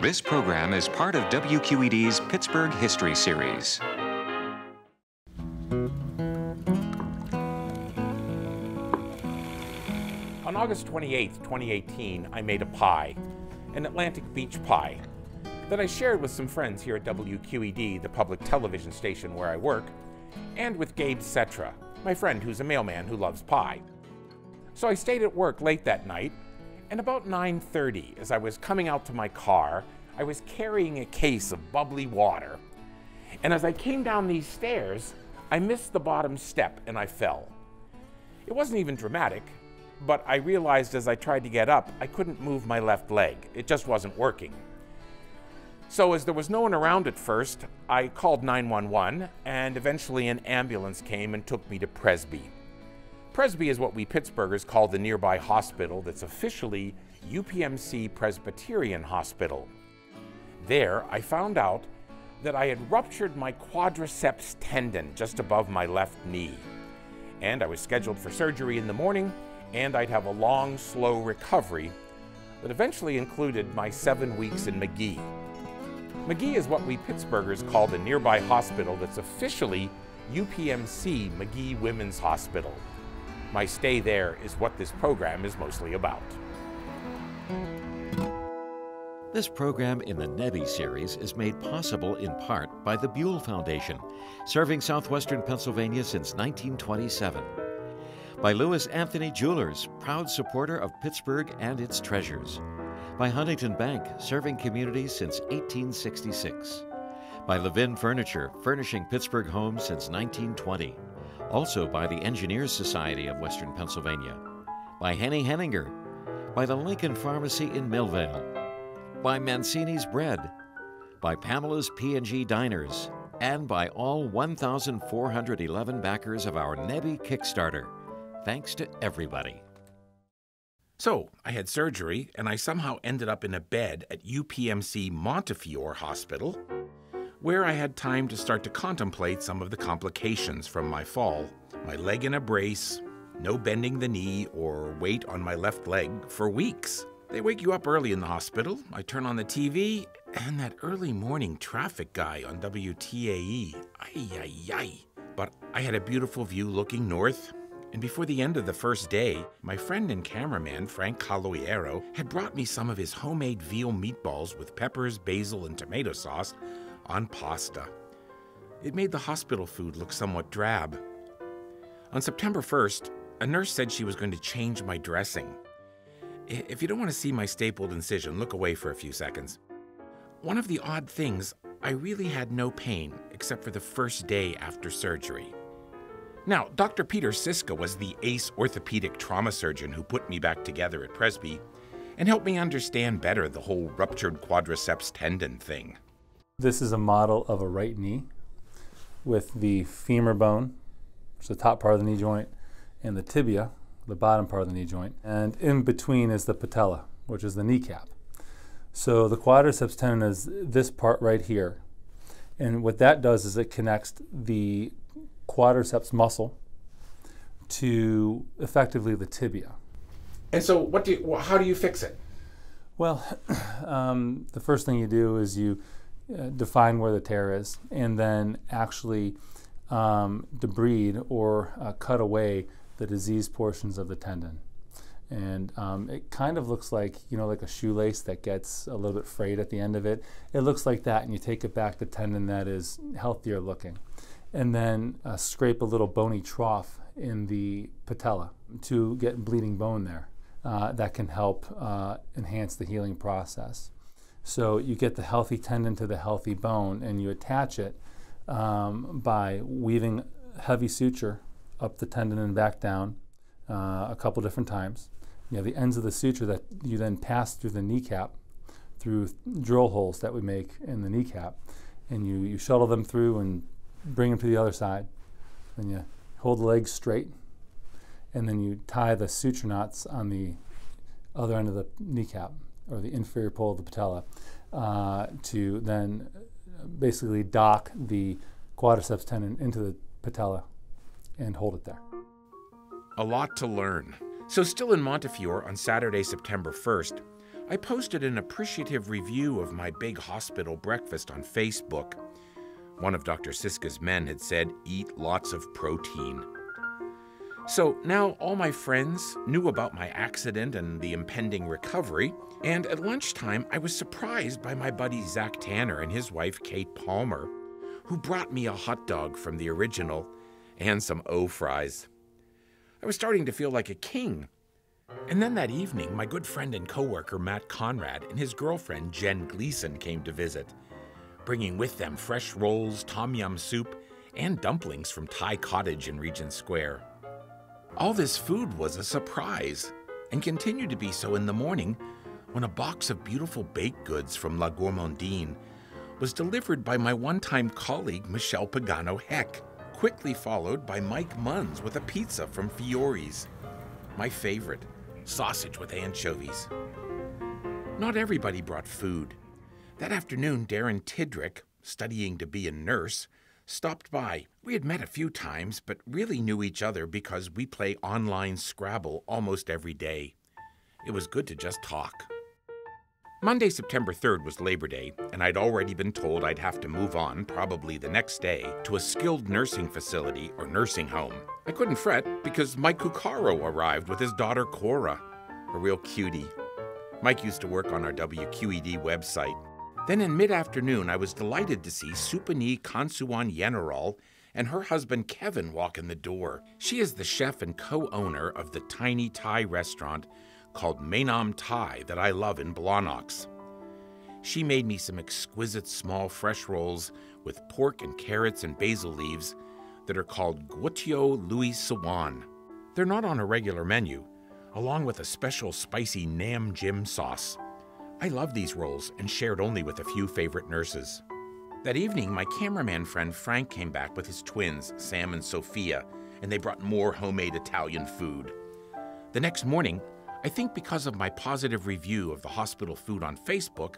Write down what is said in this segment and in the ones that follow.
This program is part of WQED's Pittsburgh History Series. On August 28, 2018, I made a pie, an Atlantic Beach pie, that I shared with some friends here at WQED, the public television station where I work, and with Gabe Setra, my friend who's a mailman who loves pie. So I stayed at work late that night, and about 9:30, as I was coming out to my car, I was carrying a case of bubbly water. And as I came down these stairs, I missed the bottom step and I fell. It wasn't even dramatic, but I realized as I tried to get up, I couldn't move my left leg. It just wasn't working. So, as there was no one around at first, I called 911, and eventually an ambulance came and took me to Presby. Presby is what we Pittsburghers call the nearby hospital that's officially UPMC Presbyterian Hospital. There, I found out that I had ruptured my quadriceps tendon just above my left knee. And I was scheduled for surgery in the morning, and I'd have a long, slow recovery that eventually included my seven weeks in Magee. Magee is what we Pittsburghers call the nearby hospital that's officially UPMC Magee Women's Hospital. My stay there is what this program is mostly about. This program in the Nebby series is made possible in part by the Buhl Foundation, serving southwestern Pennsylvania since 1927. By Louis Anthony Jewelers, proud supporter of Pittsburgh and its treasures. By Huntington Bank, serving communities since 1866. By Levin Furniture, furnishing Pittsburgh homes since 1920. Also by the Engineers Society of Western Pennsylvania. By Henny Henninger. By the Lincoln Pharmacy in Millvale by Mancini's Bread, by Pamela's P&G Diners, and by all 1,411 backers of our Nebby Kickstarter. Thanks to everybody. So, I had surgery, and I somehow ended up in a bed at UPMC Montefiore Hospital, where I had time to start to contemplate some of the complications from my fall. My leg in a brace, no bending the knee or weight on my left leg for weeks. They wake you up early in the hospital. I turn on the TV, and that early morning traffic guy on WTAE. Ay, ay, ay. But I had a beautiful view looking north. And before the end of the first day, my friend and cameraman, Frank Caloiero, had brought me some of his homemade veal meatballs with peppers, basil, and tomato sauce on pasta. It made the hospital food look somewhat drab. On September 1st, a nurse said she was going to change my dressing. If you don't want to see my stapled incision, look away for a few seconds. One of the odd things, I really had no pain except for the first day after surgery. Now, Dr. Peter Siska was the ace orthopedic trauma surgeon who put me back together at Presby and helped me understand better the whole ruptured quadriceps tendon thing. This is a model of a right knee with the femur bone, which is the top part of the knee joint, and the tibia, the bottom part of the knee joint. And in between is the patella, which is the kneecap. So the quadriceps tendon is this part right here. And what that does is it connects the quadriceps muscle to effectively the tibia. And so, what do you, how do you fix it? Well, um, the first thing you do is you uh, define where the tear is, and then actually um, debride or uh, cut away the diseased portions of the tendon. And um, it kind of looks like, you know, like a shoelace that gets a little bit frayed at the end of it. It looks like that, and you take it back to tendon that is healthier looking. And then uh, scrape a little bony trough in the patella to get bleeding bone there. Uh, that can help uh, enhance the healing process. So you get the healthy tendon to the healthy bone, and you attach it um, by weaving heavy suture up the tendon and back down uh, a couple different times. You have the ends of the suture that you then pass through the kneecap through drill holes that we make in the kneecap. And you, you shuttle them through and bring them to the other side. Then you hold the legs straight. And then you tie the suture knots on the other end of the kneecap or the inferior pole of the patella uh, to then basically dock the quadriceps tendon into the patella and hold it there. A lot to learn. So, still in Montefiore on Saturday, September 1st, I posted an appreciative review of my big hospital breakfast on Facebook. One of Dr. Siska's men had said, eat lots of protein. So now all my friends knew about my accident and the impending recovery, and at lunchtime I was surprised by my buddy Zach Tanner and his wife Kate Palmer, who brought me a hot dog from the original and some O fries. I was starting to feel like a king. And then that evening, my good friend and coworker Matt Conrad and his girlfriend Jen Gleason came to visit, bringing with them fresh rolls, tom yum soup, and dumplings from Thai Cottage in Regent Square. All this food was a surprise, and continued to be so in the morning when a box of beautiful baked goods from La Gourmandine was delivered by my one time colleague Michelle Pagano Heck, quickly followed by Mike Munns with a pizza from Fiore's. My favorite sausage with anchovies. Not everybody brought food. That afternoon, Darren Tidrick, studying to be a nurse, stopped by. We had met a few times, but really knew each other because we play online Scrabble almost every day. It was good to just talk. Monday, September 3rd was Labor Day, and I'd already been told I'd have to move on, probably the next day, to a skilled nursing facility or nursing home. I couldn't fret because Mike Cuccaro arrived with his daughter Cora, a real cutie. Mike used to work on our WQED website. Then in mid afternoon, I was delighted to see Supani Kansuan Yeneral and her husband Kevin walk in the door. She is the chef and co owner of the tiny Thai restaurant called Mainam Thai that I love in Blawnox. She made me some exquisite small fresh rolls with pork and carrots and basil leaves that are called Guotio Louis Sawan. They're not on a regular menu, along with a special spicy Nam Jim sauce. I love these rolls and shared only with a few favorite nurses. That evening, my cameraman friend Frank came back with his twins, Sam and Sophia, and they brought more homemade Italian food. The next morning, I think because of my positive review of the hospital food on Facebook,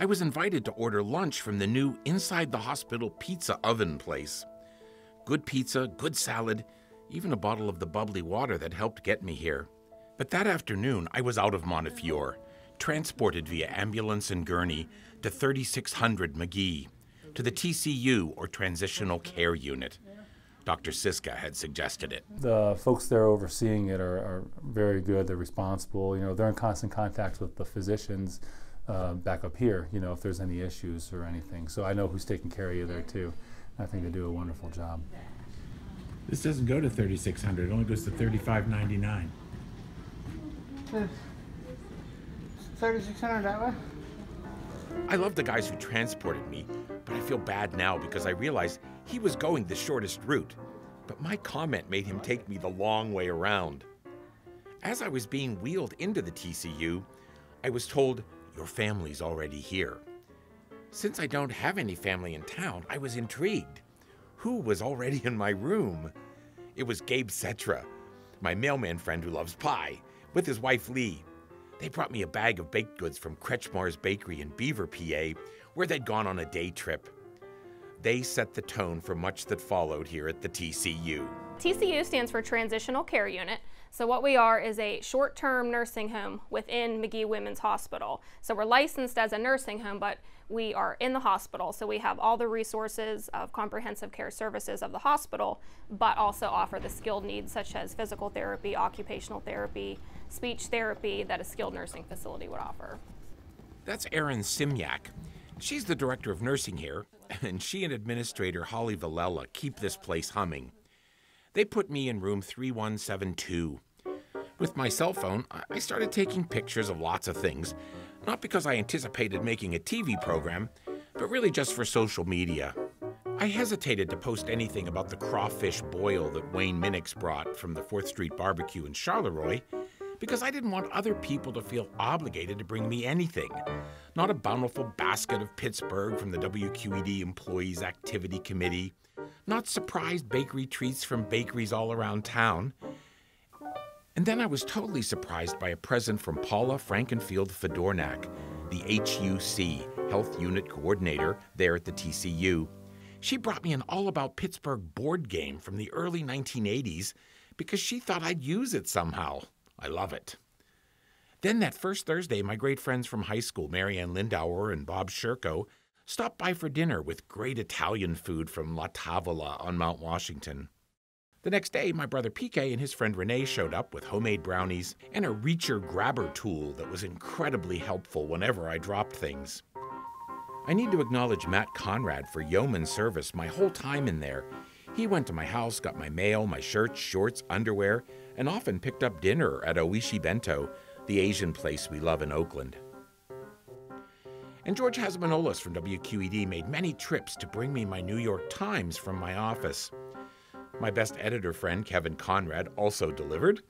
I was invited to order lunch from the new Inside the Hospital Pizza Oven place. Good pizza, good salad, even a bottle of the bubbly water that helped get me here. But that afternoon, I was out of Montefiore, transported via ambulance and gurney to 3600 Magee, to the TCU or Transitional Care Unit. Dr. Siska had suggested it. The folks there overseeing it are, are very good. They're responsible. You know, they're in constant contact with the physicians uh, back up here. You know, if there's any issues or anything. So I know who's taking care of you there too. I think they do a wonderful job. This doesn't go to 3600 it only goes to 3599 3600 that way? I love the guys who transported me, but I feel bad now because I realized he was going the shortest route. But my comment made him take me the long way around. As I was being wheeled into the TCU, I was told, Your family's already here. Since I don't have any family in town, I was intrigued. Who was already in my room? It was Gabe Setra, my mailman friend who loves pie, with his wife Lee. They brought me a bag of baked goods from Kretchmar's Bakery in Beaver, PA, where they'd gone on a day trip. They set the tone for much that followed here at the TCU. TCU stands for Transitional Care Unit. So what we are is a short-term nursing home within Magee Women's Hospital. So we're licensed as a nursing home, but we are in the hospital. So we have all the resources of comprehensive care services of the hospital, but also offer the skilled needs such as physical therapy, occupational therapy, speech therapy that a skilled nursing facility would offer. That's Erin Simyak. She's the director of nursing here, and she and administrator Holly Valella keep this place humming. They put me in room 3172. With my cell phone, I started taking pictures of lots of things, not because I anticipated making a TV program, but really just for social media. I hesitated to post anything about the crawfish boil that Wayne Minix brought from the 4th Street Barbecue in Charleroi because I didn't want other people to feel obligated to bring me anything. Not a bountiful basket of Pittsburgh from the WQED Employees Activity Committee, not surprised bakery treats from bakeries all around town. And then I was totally surprised by a present from Paula Frankenfield Fedornak, the HUC, Health Unit Coordinator, there at the TCU. She brought me an all about Pittsburgh board game from the early 1980s because she thought I'd use it somehow. I love it. Then that first Thursday, my great friends from high school, Marianne Lindauer and Bob Sherko, stopped by for dinner with great Italian food from La Tavola on Mount Washington. The next day, my brother PK and his friend Renee showed up with homemade brownies and a reacher grabber tool that was incredibly helpful whenever I dropped things. I need to acknowledge Matt Conrad for yeoman service my whole time in there. He went to my house, got my mail, my shirts, shorts, underwear, and often picked up dinner at Oishi Bento, the Asian place we love in Oakland. And George Hasmanolis from WQED made many trips to bring me my New York Times from my office. My best editor friend, Kevin Conrad, also delivered,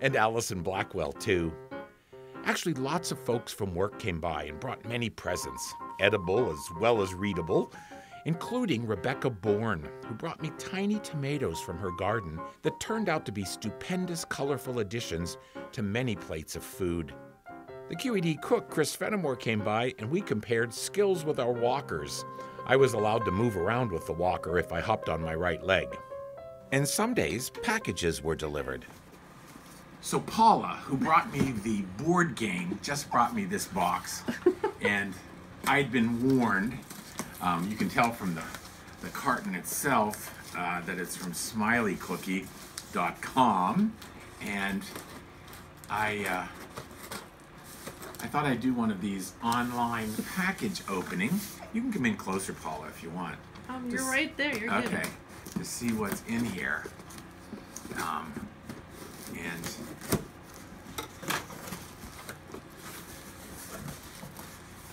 and Allison Blackwell, too. Actually, lots of folks from work came by and brought many presents, edible as well as readable, including Rebecca Bourne, who brought me tiny tomatoes from her garden that turned out to be stupendous, colorful additions to many plates of food. The QED cook, Chris Fenimore, came by and we compared skills with our walkers. I was allowed to move around with the walker if I hopped on my right leg. And some days, packages were delivered. So Paula, who brought me the board game, just brought me this box, and I'd been warned. Um, you can tell from the the carton itself uh, that it's from SmileyCookie.com, and I uh, I thought I'd do one of these online package opening. You can come in closer, Paula, if you want. Um, you're right there. You're good. Okay, to see what's in here. Um, and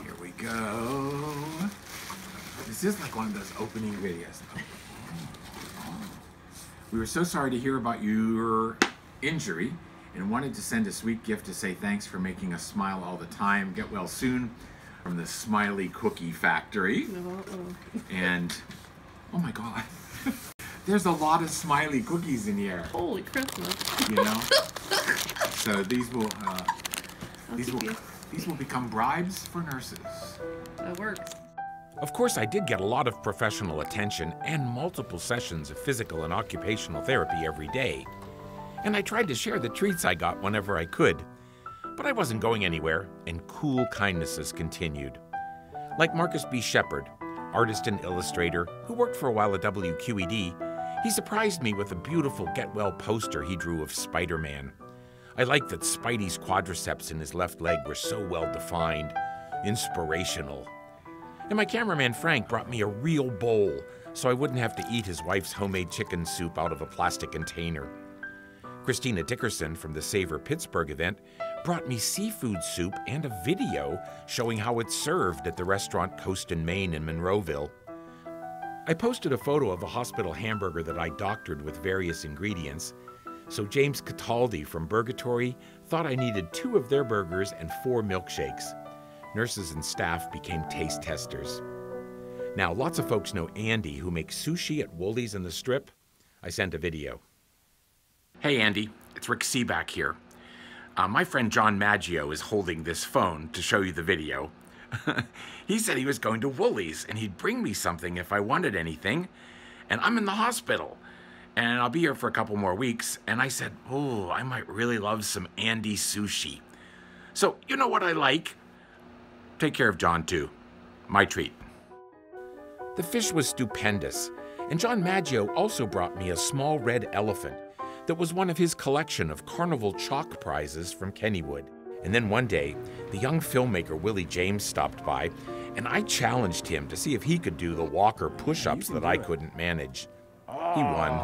here we go. This is like one of those opening videos. We were so sorry to hear about your injury and wanted to send a sweet gift to say thanks for making us smile all the time. Get well soon from the Smiley Cookie Factory. Uh-oh. And oh my god, there's a lot of smiley cookies in here. Holy Christmas. You know. so these will uh, these will you- these will become bribes for nurses. That works. Of course, I did get a lot of professional attention and multiple sessions of physical and occupational therapy every day. And I tried to share the treats I got whenever I could. But I wasn't going anywhere, and cool kindnesses continued. Like Marcus B. Shepard, artist and illustrator who worked for a while at WQED, he surprised me with a beautiful Get Well poster he drew of Spider Man. I liked that Spidey's quadriceps in his left leg were so well defined, inspirational. And my cameraman Frank brought me a real bowl so I wouldn't have to eat his wife's homemade chicken soup out of a plastic container. Christina Dickerson from the Savor Pittsburgh event brought me seafood soup and a video showing how it's served at the restaurant Coast and Main in Monroeville. I posted a photo of a hospital hamburger that I doctored with various ingredients, so James Cataldi from Burgatory thought I needed two of their burgers and four milkshakes. Nurses and staff became taste testers. Now, lots of folks know Andy, who makes sushi at Wholey's in the Strip. I sent a video. Hey, Andy, it's Rick Sebak here. Uh, my friend John Maggio is holding this phone to show you the video. he said he was going to Wholey's and he'd bring me something if I wanted anything. And I'm in the hospital and I'll be here for a couple more weeks. And I said, Oh, I might really love some Andy sushi. So, you know what I like? Take care of John, too. My treat. The fish was stupendous, and John Maggio also brought me a small red elephant that was one of his collection of carnival chalk prizes from Kennywood. And then one day, the young filmmaker Willie James stopped by, and I challenged him to see if he could do the Walker push ups that I couldn't manage. He won.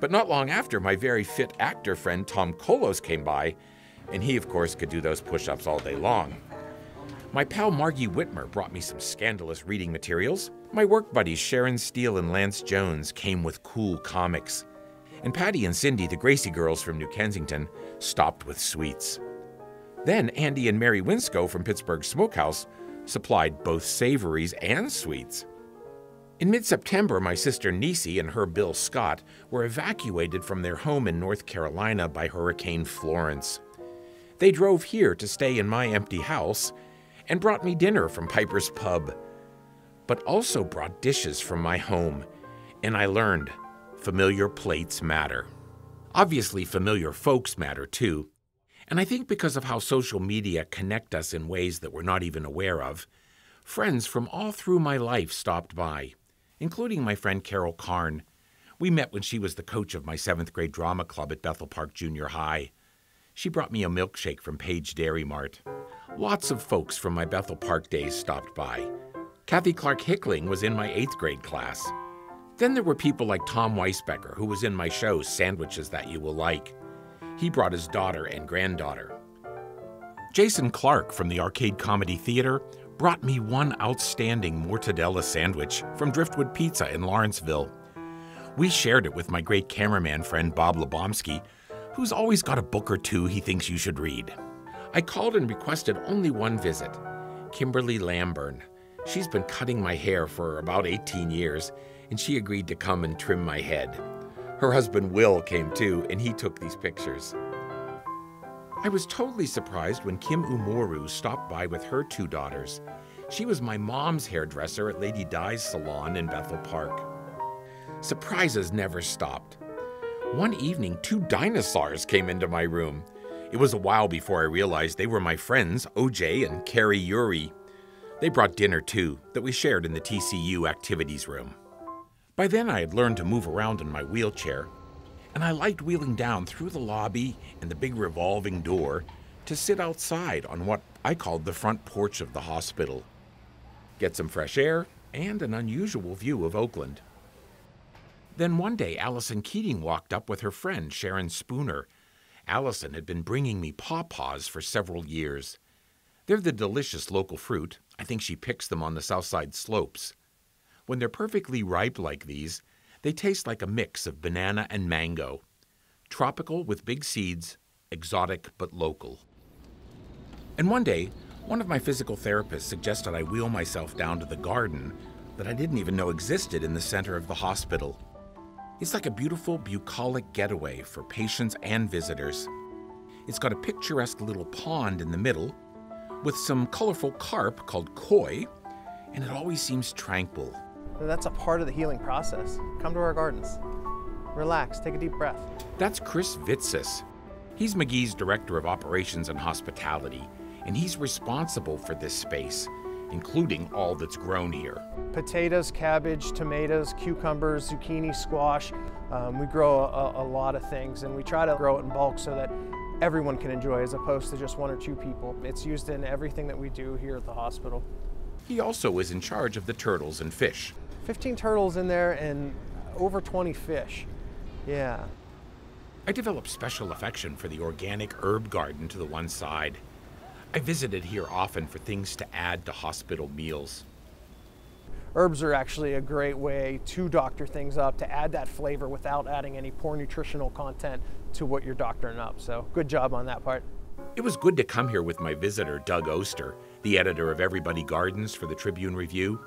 But not long after, my very fit actor friend Tom Kolos came by, and he, of course, could do those push ups all day long. My pal Margie Whitmer brought me some scandalous reading materials. My work buddies Sharon Steele and Lance Jones came with cool comics. And Patty and Cindy, the Gracie girls from New Kensington, stopped with sweets. Then Andy and Mary Winscoe from Pittsburgh Smokehouse supplied both savories and sweets. In mid September, my sister Niecy and her Bill Scott were evacuated from their home in North Carolina by Hurricane Florence. They drove here to stay in my empty house and brought me dinner from Piper's Pub, but also brought dishes from my home, and I learned familiar plates matter. Obviously, familiar folks matter too, And I think because of how social media connect us in ways that we're not even aware of, friends from all through my life stopped by, including my friend Carol Karn. We met when she was the coach of my seventh grade drama club at Bethel Park Junior High. She brought me a milkshake from Page Dairy Mart. Lots of folks from my Bethel Park days stopped by. Kathy Clark Hickling was in my eighth grade class. Then there were people like Tom Weisbecker, who was in my show Sandwiches That You Will Like. He brought his daughter and granddaughter. Jason Clark from the Arcade Comedy Theater brought me one outstanding mortadella sandwich from Driftwood Pizza in Lawrenceville. We shared it with my great cameraman friend Bob Lebomsky, who's always got a book or two he thinks you should read. I called and requested only one visit Kimberly Lamburn. She's been cutting my hair for about 18 years, and she agreed to come and trim my head. Her husband Will came too, and he took these pictures. I was totally surprised when Kim Umoru stopped by with her two daughters. She was my mom's hairdresser at Lady Di's salon in Bethel Park. Surprises never stopped. One evening, two dinosaurs came into my room. It was a while before I realized they were my friends, OJ and Carrie Yuri. They brought dinner too, that we shared in the TCU activities room. By then, I had learned to move around in my wheelchair, and I liked wheeling down through the lobby and the big revolving door to sit outside on what I called the front porch of the hospital. Get some fresh air and an unusual view of Oakland. Then one day, Allison Keating walked up with her friend, Sharon Spooner. Allison had been bringing me pawpaws for several years. They're the delicious local fruit. I think she picks them on the Southside slopes. When they're perfectly ripe like these, they taste like a mix of banana and mango. Tropical with big seeds, exotic but local. And one day, one of my physical therapists suggested I wheel myself down to the garden that I didn't even know existed in the center of the hospital. It's like a beautiful bucolic getaway for patients and visitors. It's got a picturesque little pond in the middle with some colorful carp called koi, and it always seems tranquil. That's a part of the healing process. Come to our gardens. Relax, take a deep breath. That's Chris Vitsis. He's Magee's Director of Operations and Hospitality, and he's responsible for this space, including all that's grown here. Potatoes, cabbage, tomatoes, cucumbers, zucchini, squash. Um, we grow a, a lot of things, and we try to grow it in bulk so that everyone can enjoy as opposed to just one or two people. It's used in everything that we do here at the hospital. He also is in charge of the turtles and fish. 15 turtles in there and over 20 fish. Yeah. I developed special affection for the organic herb garden to the one side. I visited here often for things to add to hospital meals. Herbs are actually a great way to doctor things up, to add that flavor without adding any poor nutritional content to what you're doctoring up. So, good job on that part. It was good to come here with my visitor, Doug Oster, the editor of Everybody Gardens for the Tribune Review.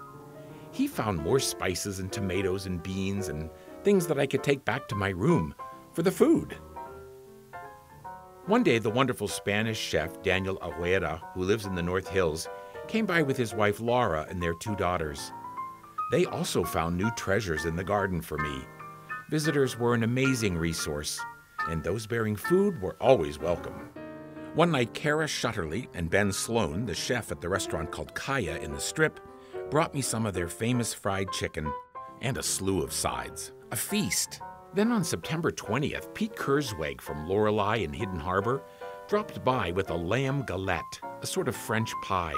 He found more spices and tomatoes and beans and things that I could take back to my room for the food. One day, the wonderful Spanish chef Daniel Aguera, who lives in the North Hills, came by with his wife Laura and their two daughters. They also found new treasures in the garden for me. Visitors were an amazing resource, and those bearing food were always welcome. One night, Kara Shutterly and Ben Sloan, the chef at the restaurant called Kaya in the Strip, brought me some of their famous fried chicken and a slew of sides. A feast. Then on September 20th, Pete Kurzweg from Lorelei in Hidden Harbor dropped by with a lamb galette, a sort of French pie.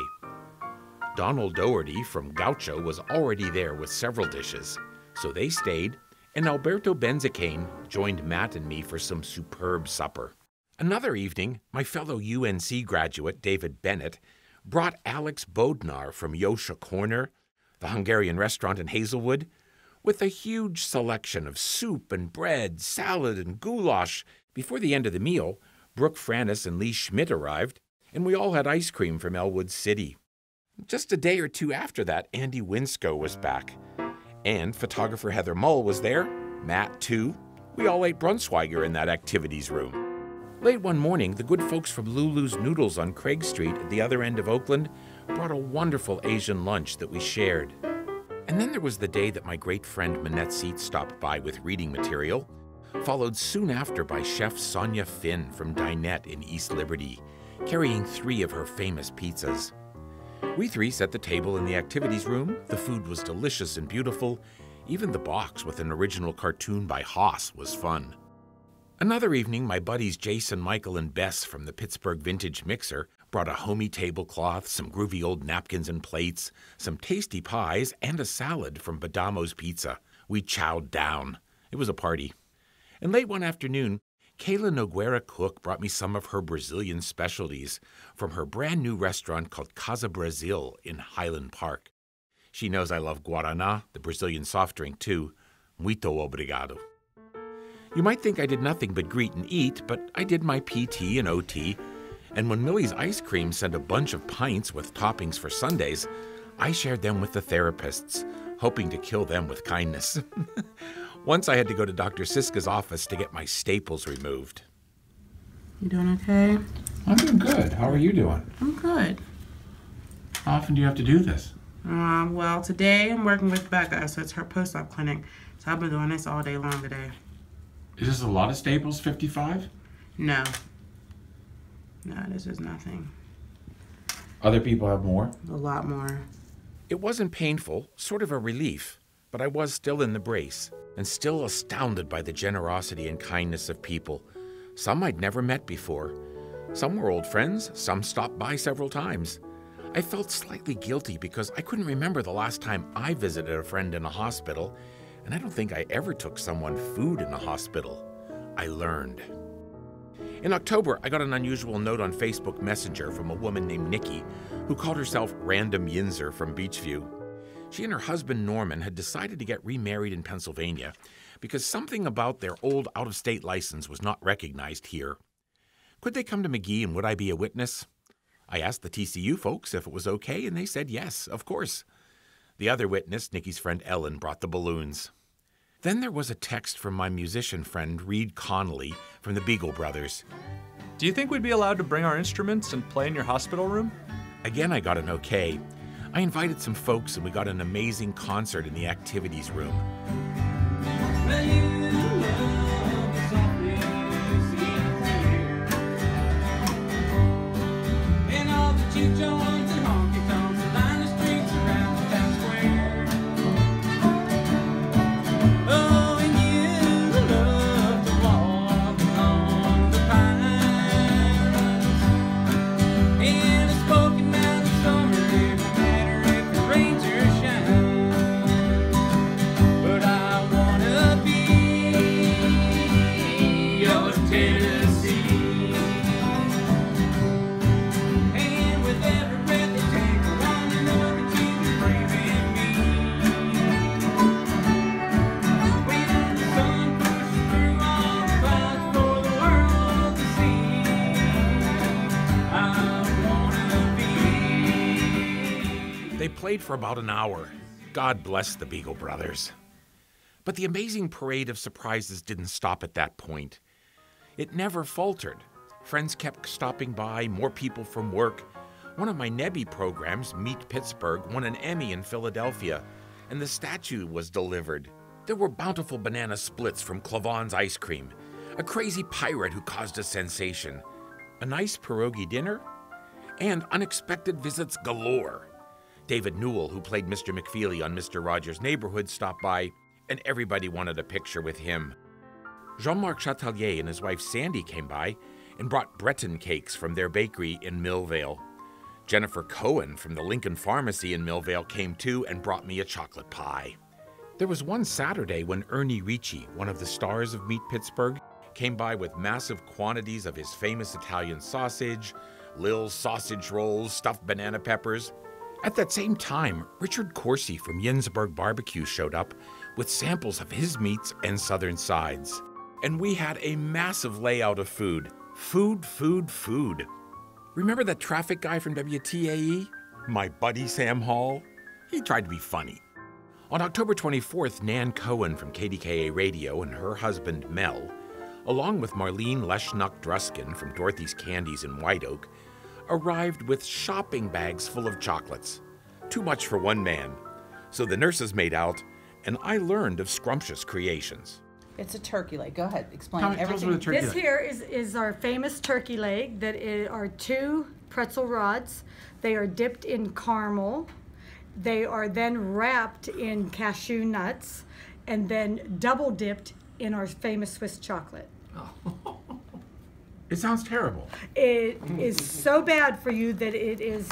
Donald Doherty from Gaucho was already there with several dishes, so they stayed, and Alberto Benzacane joined Matt and me for some superb supper. Another evening, my fellow UNC graduate, David Bennett, brought Alex Bodnar from Józsa Corner, the Hungarian restaurant in Hazelwood, with a huge selection of soup and bread, salad and goulash. Before the end of the meal, Brooke Franis and Lee Schmidt arrived, and we all had ice cream from Ellwood City. Just a day or two after that, Andy Winsco was back. And photographer Heather Mull was there, Matt too. We all ate Brunswiger in that activities room. Late one morning, the good folks from Lulu's Noodles on Craig Street at the other end of Oakland brought a wonderful Asian lunch that we shared. And then there was the day that my great friend Manette Seat stopped by with reading material. followed soon after by Chef Sonja Finn from Dinette in East Liberty, carrying three of her famous pizzas. We three set the table in the activities room. The food was delicious and beautiful. Even the box with an original cartoon by Haas was fun. Another evening, my buddies Jason, Michael, and Bess from the Pittsburgh Vintage Mixer brought a homey tablecloth, some groovy old napkins and plates, some tasty pies, and a salad from Badamo's Pizza. We chowed down. It was a party. And late one afternoon, Kayla Noguera Cook brought me some of her Brazilian specialties from her brand new restaurant called Casa Brasil in Highland Park. She knows I love Guaraná, the Brazilian soft drink, too. Muito obrigado. You might think I did nothing but greet and eat, but I did my PT and OT. And when Millie's Ice Cream sent a bunch of pints with toppings for Sundays, I shared them with the therapists, hoping to kill them with kindness. Once I had to go to Dr. Siska's office to get my staples removed. You doing okay? I'm doing good. How are you doing? I'm good. How often do you have to do this? Um, well, today I'm working with Becca, so it's her post-op clinic. So I've been doing this all day long today. Is this a lot of staples, 55? No. No, this is nothing. Other people have more? A lot more. It wasn't painful, sort of a relief, but I was still in the brace and still astounded by the generosity and kindness of people. Some I'd never met before. Some were old friends, some stopped by several times. I felt slightly guilty because I couldn't remember the last time I visited a friend in a hospital, and I don't think I ever took someone food in a hospital. I learned. In October, I got an unusual note on Facebook Messenger from a woman named Nikki who called herself Random Yinzer from Beechview. She and her husband Norman had decided to get remarried in Pennsylvania because something about their old out of state license was not recognized here. Could they come to Magee and would I be a witness? I asked the TCU folks if it was okay, and they said yes, of course. The other witness, Nikki's friend Ellen, brought the balloons. Then there was a text from my musician friend Reed Connolly from the Beagle Brothers. Do you think we'd be allowed to bring our instruments and play in your hospital room? Again, I got an okay. I invited some folks and we got an amazing concert in the activities room. For about an hour. God bless the Beagle Brothers. But the amazing parade of surprises didn't stop at that point. It never faltered. Friends kept stopping by, more people from work. One of my Nebby programs, Meet Pittsburgh, won an Emmy in Philadelphia, and the statue was delivered. There were bountiful banana splits from Klavon's ice cream, a crazy pirate who caused a sensation, a nice pierogi dinner, and unexpected visits galore. David Newell, who played Mr. McFeely on Mr. Rogers' Neighborhood, stopped by, and everybody wanted a picture with him. Jean Marc Chatellier and his wife Sandy came by and brought Breton cakes from their bakery in Millvale. Jennifer Cohen from the Lincoln Pharmacy in Millvale came too and brought me a chocolate pie. There was one Saturday when Ernie Ricci, one of the stars of Meet Pittsburgh, came by with massive quantities of his famous Italian sausage, Lil's sausage rolls, stuffed banana peppers. At that same time, Richard Corsi from Yinzburgh Barbecue showed up with samples of his meats and southern sides. And we had a massive layout of food. Food, food, food. Remember that traffic guy from WTAE? My buddy Sam Hall? He tried to be funny. On October 24th, Nan Cohen from KDKA Radio and her husband Mel, along with Marlene Leschnuck Druskin from Dorothy's Candies in White Oak, arrived with shopping bags full of chocolates. Too much for one man. So the nurses made out, and I learned of scrumptious creations. It's a turkey leg. Go ahead, explain Tell me- tell us everything. what a turkey This here is, is our famous turkey leg that i- are two pretzel rods. They are dipped in caramel. They are then wrapped in cashew nuts and then double dipped in our famous Swiss chocolate. Oh. It sounds terrible. It is so bad for you that it is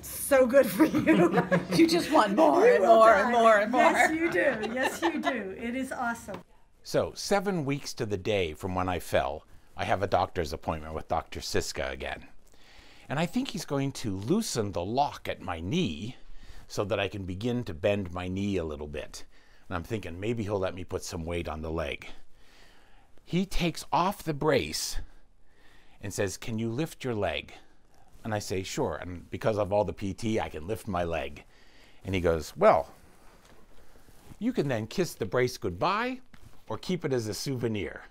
so good for you. You just want more and will more and more and more. Yes, you do. Yes, you do. It is awesome. So, seven weeks to the day from when I fell, I have a doctor's appointment with Dr. Siska again. And I think he's going to loosen the lock at my knee so that I can begin to bend my knee a little bit. And I'm thinking maybe he'll let me put some weight on the leg. He takes off the brace and says, Can you lift your leg? And I say, Sure. And because of all the PT, I can lift my leg. And he goes, Well, you can then kiss the brace goodbye or keep it as a souvenir.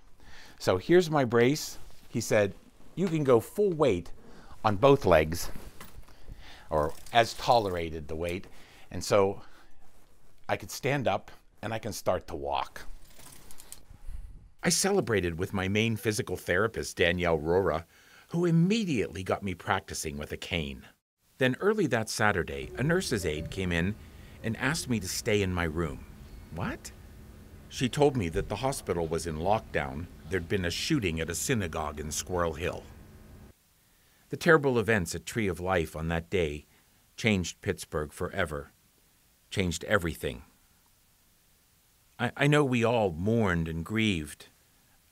So here's my brace. He said, You can go full weight on both legs, or as tolerated the weight. And so I could stand up and I can start to walk. I celebrated with my main physical therapist, Danielle Rora, who immediately got me practicing with a cane. Then early that Saturday, a nurse's aide came in and asked me to stay in my room. What? She told me that the hospital was in lockdown. There'd been a shooting at a synagogue in Squirrel Hill. The terrible events at Tree of Life on that day changed Pittsburgh forever, changed everything. I, I know we all mourned and grieved.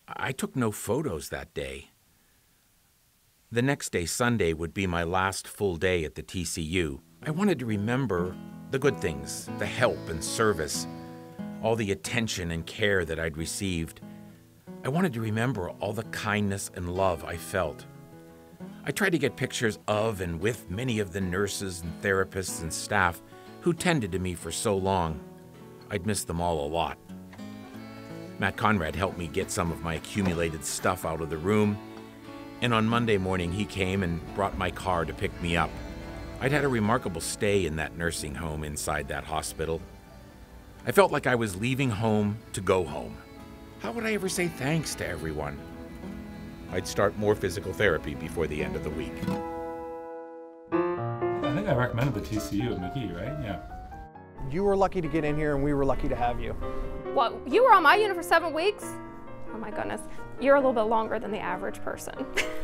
I took no photos that day. The next day, Sunday, would be my last full day at the TCU. I wanted to remember the good things, the help and service, all the attention and care that I'd received. I wanted to remember all the kindness and love I felt. I tried to get pictures of and with many of the nurses and therapists and staff who tended to me for so long. I'd miss them all a lot. Matt Conrad helped me get some of my accumulated stuff out of the room, and on Monday morning he came and brought my car to pick me up. I'd had a remarkable stay in that nursing home inside that hospital. I felt like I was leaving home to go home. How would I ever say thanks to everyone? I'd start more physical therapy before the end of the week. I think I recommended the TCU at Magee, right? Yeah. You were lucky to get in here, and we were lucky to have you. Well, you were on my unit for seven weeks. Oh my goodness. You're a little bit longer than the average person.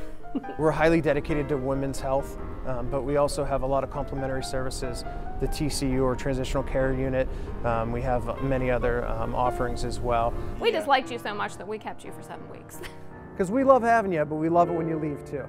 We're highly dedicated to women's health, um, but we also have a lot of complementary services. The TCU or Transitional Care Unit. Um, we have many other um, offerings as well. we just liked you so much that we kept you for seven weeks. Because we love having you, but we love it when you leave too.